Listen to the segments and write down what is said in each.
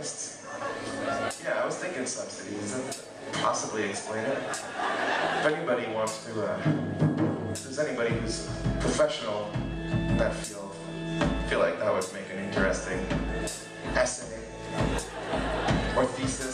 Yeah, I was thinking subsidies. That possibly explain it. If anybody wants to, uh, if there's anybody who's professional in that field, feel like that would make an interesting essay or thesis.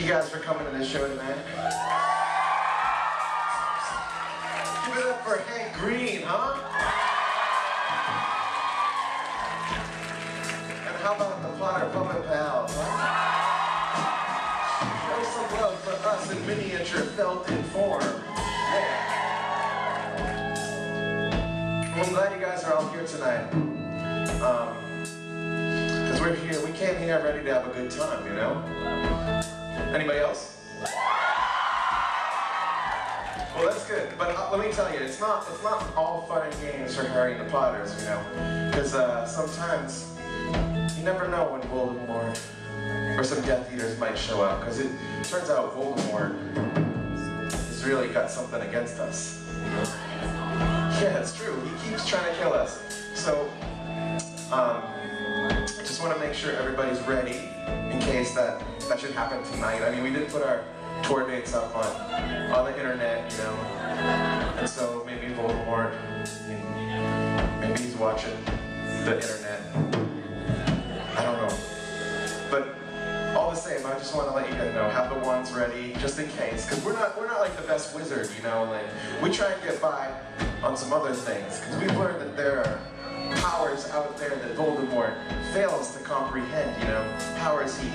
You guys for coming to this show tonight. Give it up for Hank Green, huh? And how about the Potter Puppet Pals, huh? Show some love for us in miniature felted form. Yeah. Well, I'm glad you guys are all here tonight. Um, Because we're here, we came here ready to have a good time, you know? Anybody else? Well, that's good. But uh, let me tell you, it's not it's not all fun and games for Harry and the Potters, you know, because uh, sometimes you never know when Voldemort or some Death Eaters might show up. Because it turns out Voldemort has really got something against us. Yeah, it's true. He keeps trying to kill us. So, um, just want to make sure everybody's ready in case that that should happen tonight. I mean, we did put our tour dates up on on the internet, you know, and so maybe Voldemort, maybe he's watching the internet. I don't know, but all the same, I just want to let you guys know, have the wands ready just in case, because we're not we're not like the best wizard, you know. Like we try and get by on some other things, because we've learned that there are powers out there that Voldemort fails to comprehend, you know, powers he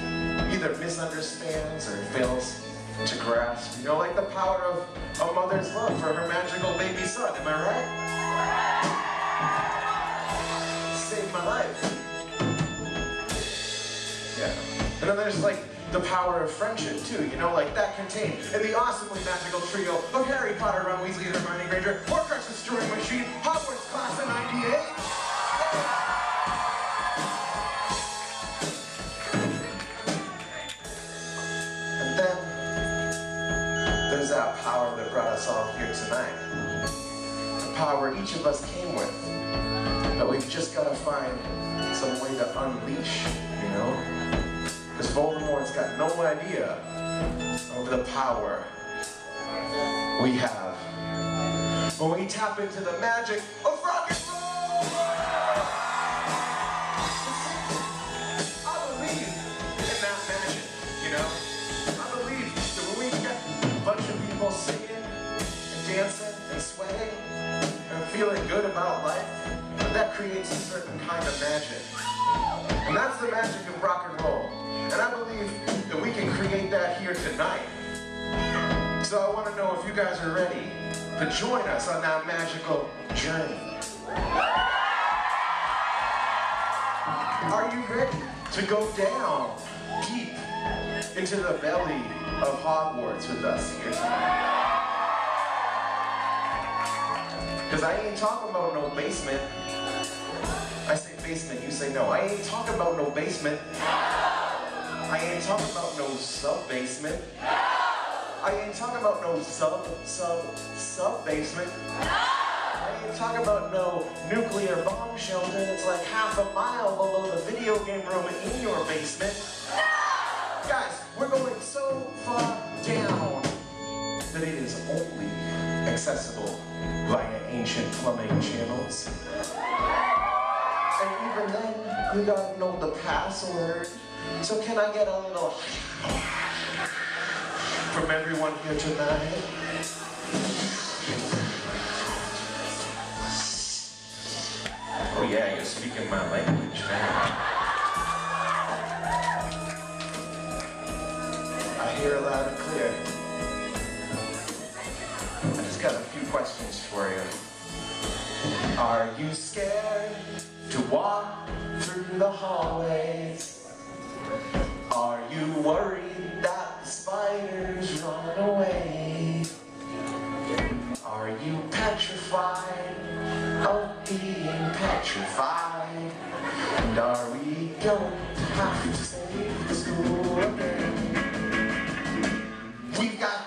either misunderstands or fails to grasp. You know, like the power of a mother's love for her magical baby son, am I right? Saved my life. Yeah. And then there's like the power of friendship too, you know, like that contained in the awesomely magical trio of Harry Potter, Ron Weasley, and Hermione Granger, Horcrux's Destroying Machine, Hogwarts Class of 98. That power that brought us all here tonight. The power each of us came with. But we've just got to find some way to unleash, you know? Because Voldemort's got no idea of the power we have. When we tap into the magic of rock and roll! I believe in that magic, you know? Kind of magic. And that's the magic of rock and roll. And I believe that we can create that here tonight. So I want to know if you guys are ready to join us on that magical journey. Are you ready to go down deep into the belly of Hogwarts with us here tonight? Because I ain't talking about no basement. Basement, you say no. I ain't talking about no basement. No. I ain't talking about no sub-basement. No. I ain't talking about no sub, sub, sub-basement. No. I ain't talking about no nuclear bomb shelter that's like half a mile below the video game room in your basement. No. Guys, we're going so far down that it is only accessible via ancient plumbing channels. And even then, you gotta know the password. So can I get a little from everyone here tonight? Oh yeah, you're speaking my language now. I hear loud and clear. I just got a few questions for you. Are you scared to walk through the hallways? Are you worried that the spiders run away? Are you petrified of being petrified? And are we going to have to save the school again? We've got